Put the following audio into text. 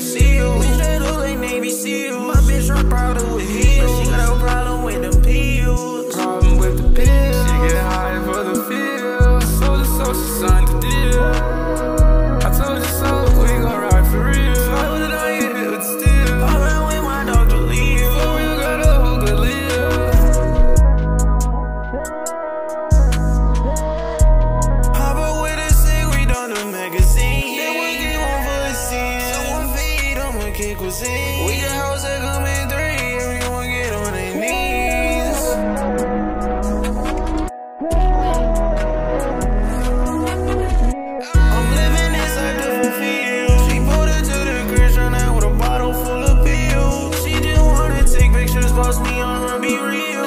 see Mexican cuisine. We the hoes that come in three, everyone get on their knees. I'm living inside the field. She pulled into the crib, trying with a bottle full of pills. She didn't wanna take pictures, me on her, B reel.